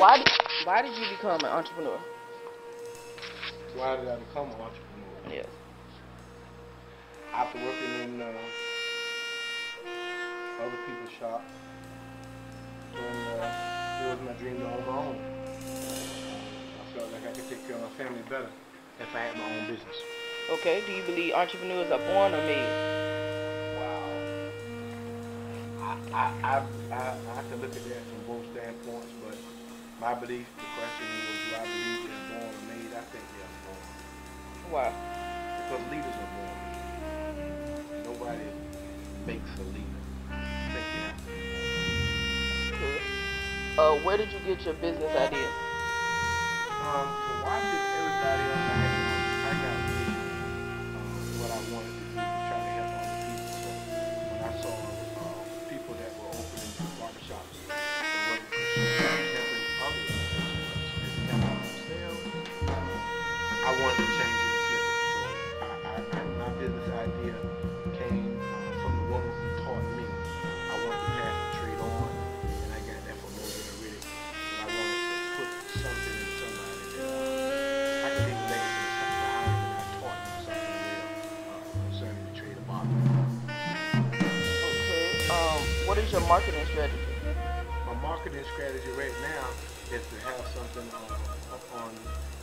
Why did, why did you become an entrepreneur? Why did I become an entrepreneur? Yes. After working in uh, other people's shops, and uh, it was my dream to own my own. I felt like I could take care of my family better if I had my own business. Okay. Do you believe entrepreneurs are born or made? Wow. I, I, I, I, I can look at that from both standpoints, but my belief, the question was, do I believe they're born or made? I think they're born. Why? Because leaders are born. Nobody makes a leader. I think they have to be born. Good. Uh, where did you get your business idea? Um, so watching everybody else, what is your marketing strategy? My marketing strategy right now is to have something uh, up on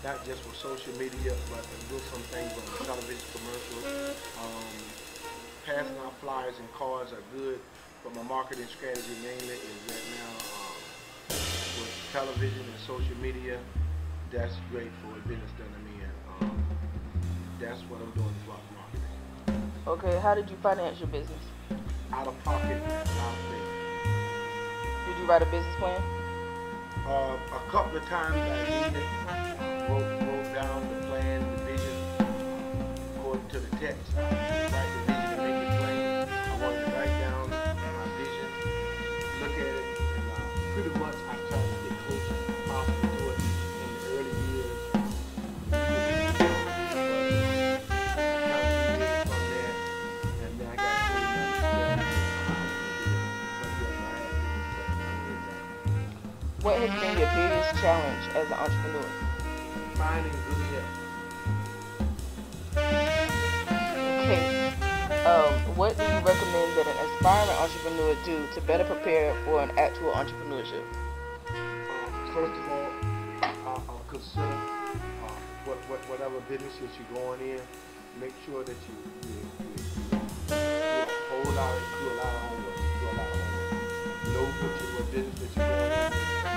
not just for social media, but to do some things on television commercials. Um, passing out flyers and cards are good, but my marketing strategy mainly is right now um, with television and social media. That's great for a business done to me, and um, that's what I'm doing for marketing. Okay. How did you finance your business? Out of pocket, out of faith. Did you write a business plan? Uh, a couple of times I needed, wrote, wrote down the plan, the vision, according to the text. I has been your biggest challenge as an entrepreneur? Finding good help. Okay. Um, what do you recommend that an aspiring entrepreneur do to better prepare for an actual entrepreneurship? Um, first of all, uh, uh, consider uh, what, what, whatever business that you're going in. Make sure that you, you, you, do a whole lot of, do a lot of homework. Do a lot of homework. Know what, you, what business that you're going in.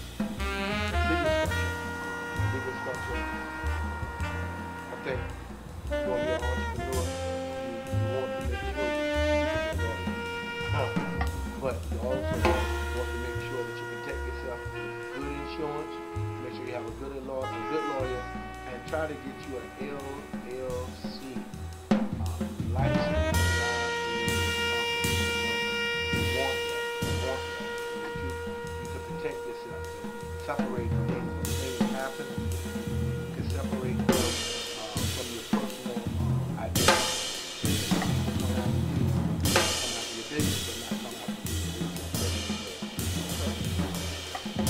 you have a good lawyer, a good lawyer, and try to get you an LLC uh, license. You want that. You want that. You, you can protect yourself separate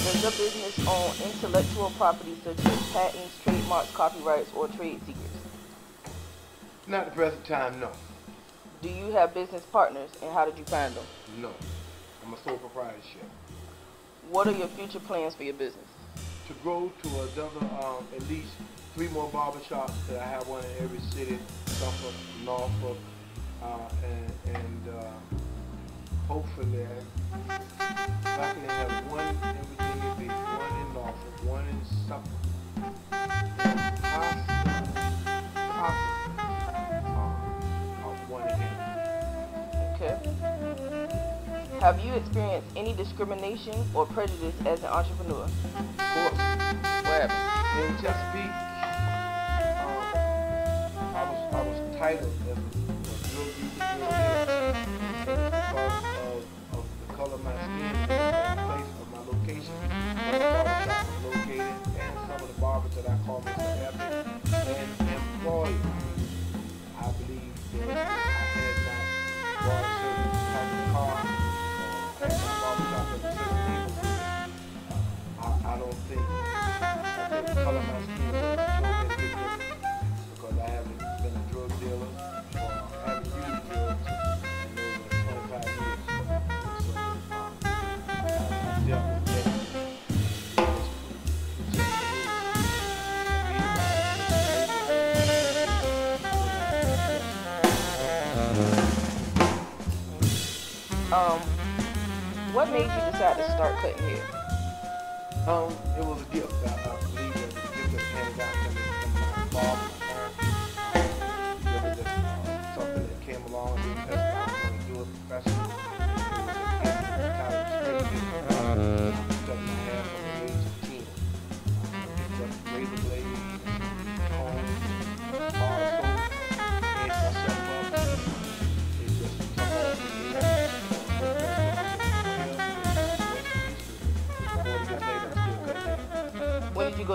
Does your business own intellectual property such as patents, trademarks, copyrights, or trade secrets? Not at the present time, no. Do you have business partners and how did you find them? No. I'm a sole proprietorship. What are your future plans for your business? To grow to another, um, at least three more barbershops that I have one in every city, Suffolk, Norfolk, uh, and, and uh, hopefully, Have you experienced any discrimination or prejudice as an entrepreneur? Of course. What happened? In Chesapeake, um, I was I was titled as decide to start cutting hair? Um, it was a gift.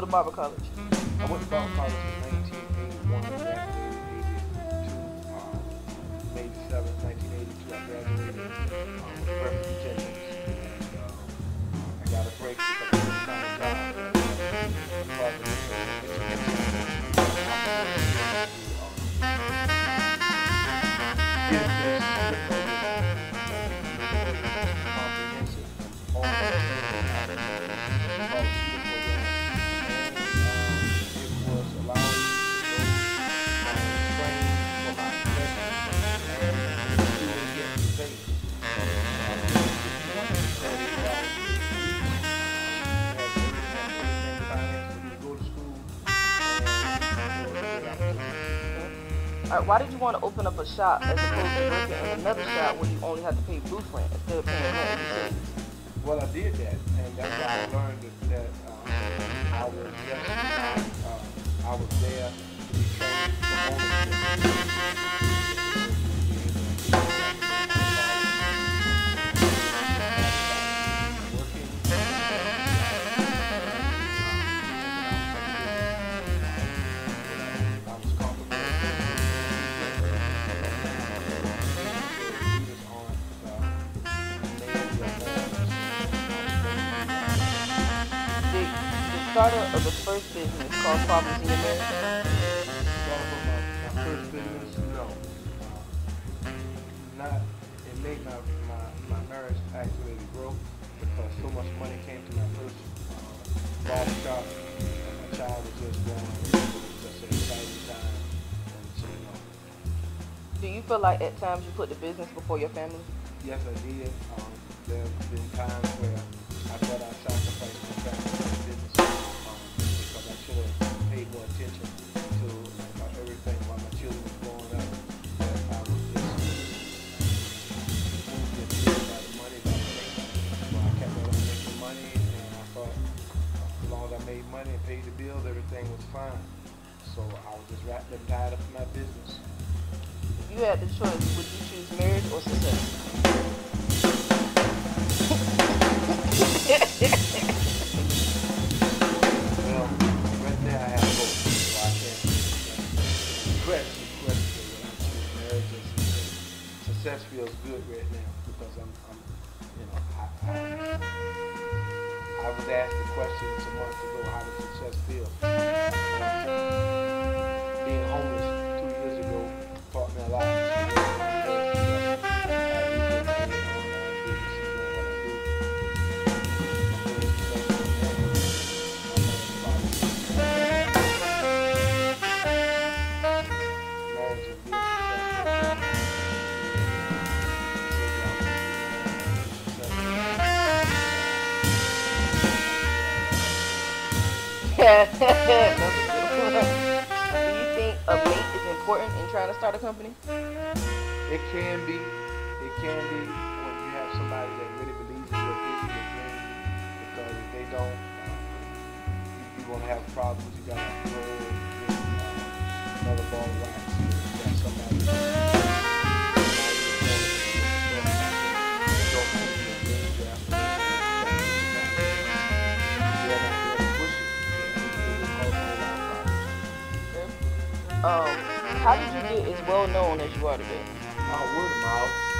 do College. College. want to open up a shop as opposed to working in another shop where you only have to pay booth rent instead of paying rent Well, I did that, and that's how I learned that, that um, I was uh, I was there starter of the first business called Problems America? My, first business? No. Not, it made my, my, my marriage actually grow because so much money came to my first shop my child was just born. just an time. Do you feel like at times you put the business before your family? Yes, I did. Um, there have been times Do you think a mate is important in trying to start a company? It can be. It can be when you have somebody that really believes in your vision, and dream. Because if they don't, um, you're gonna have problems. You gotta roll uh, another ball of wax. You got somebody. How did you get as well known as you are today? Uh, word of mouth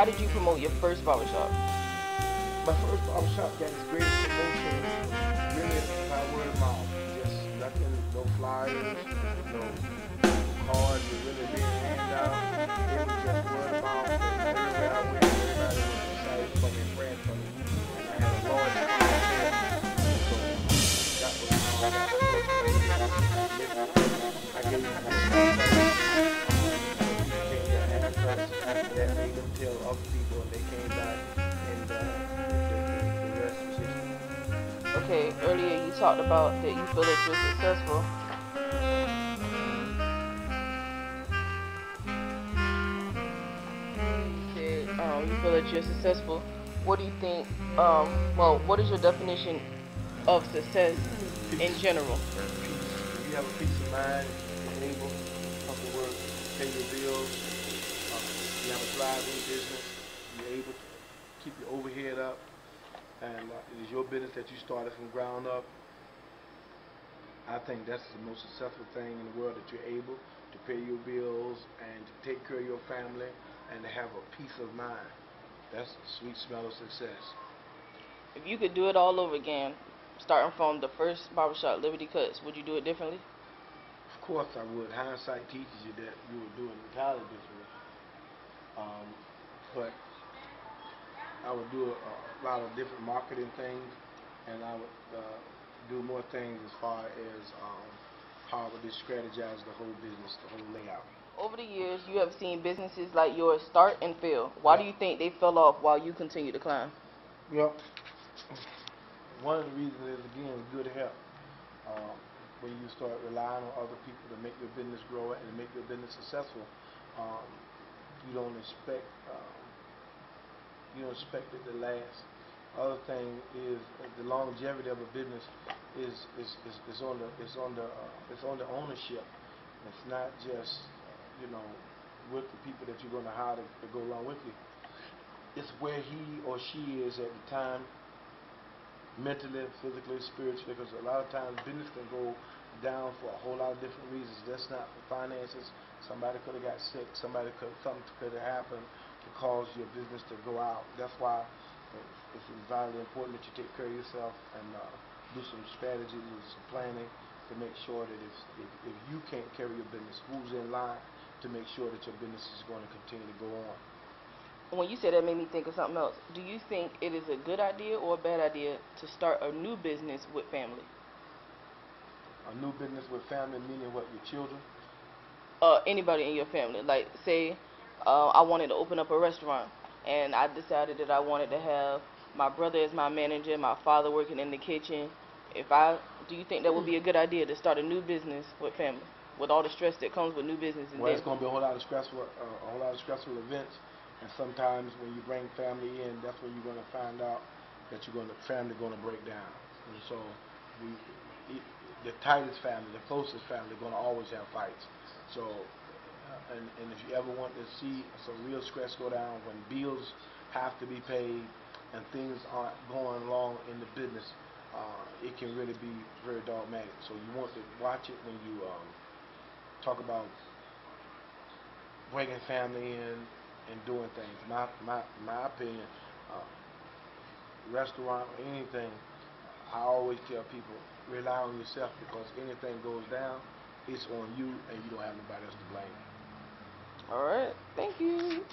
How did you promote your first barbershop? My first barbershop got its greatest promotion really by word of mouth. Just nothing, no flyers, no cards, we really didn't hand out. It was just word of mouth. Talked about that you feel that you're successful. You said um, you feel that you're successful. What do you think? Um, well, what is your definition of success in general? Peace. If you have a peace of mind, you're able to come to work, pay your bills, uh, you have a thriving business, you're able to keep your overhead up, and uh, it is your business that you started from ground up. I think that's the most successful thing in the world that you're able to pay your bills and to take care of your family and to have a peace of mind. That's the sweet smell of success. If you could do it all over again, starting from the first barbershop, Liberty Cuts, would you do it differently? Of course I would. Hindsight teaches you that you would do it entirely differently. Um, but I would do a, a lot of different marketing things, and I would uh, do more things as far as um, how just strategize the whole business, the whole layout. Over the years, you have seen businesses like yours start and fail. Why do you think they fell off while you continue to climb? Yep. One of the reasons is again good health. Um, when you start relying on other people to make your business grow and to make your business successful, um, you don't expect um, you don't expect it to last. Other thing is the longevity of a business is is, is, is on the is on the uh, it's on the ownership. It's not just you know with the people that you're going to hire to, to go along with you it's where he or she is at the time, mentally, physically, spiritually, because a lot of times business can go down for a whole lot of different reasons. That's not for finances. Somebody could have got sick. Somebody could something could have happened to cause your business to go out. That's why it's, it's vitally important that you take care of yourself and uh, do some strategies and some planning to make sure that if, if if you can't carry your business, who's in line to make sure that your business is going to continue to go on. When you said that made me think of something else. Do you think it is a good idea or a bad idea to start a new business with family? A new business with family, meaning what? Your children? Uh, anybody in your family. Like, say, uh, I wanted to open up a restaurant, and I decided that I wanted to have my brother is my manager, my father working in the kitchen. If I, do you think that would be a good idea to start a new business with family, with all the stress that comes with new business? And Well, it's going to be a whole lot of stressful, uh, a whole lot of stressful events, and sometimes when you bring family in, that's when you're going to find out that you're going to family going to break down. And so, we, the tightest family, the closest family, going to always have fights. So, uh, and and if you ever want to see some real stress go down when bills have to be paid and things aren't going along in the business, uh, it can really be very dogmatic. So you want to watch it when you um, talk about bringing family in and doing things. My my my opinion, uh, restaurant or anything, I always tell people rely on yourself because anything goes down, it's on you and you don't have nobody else to blame. all right, thank you.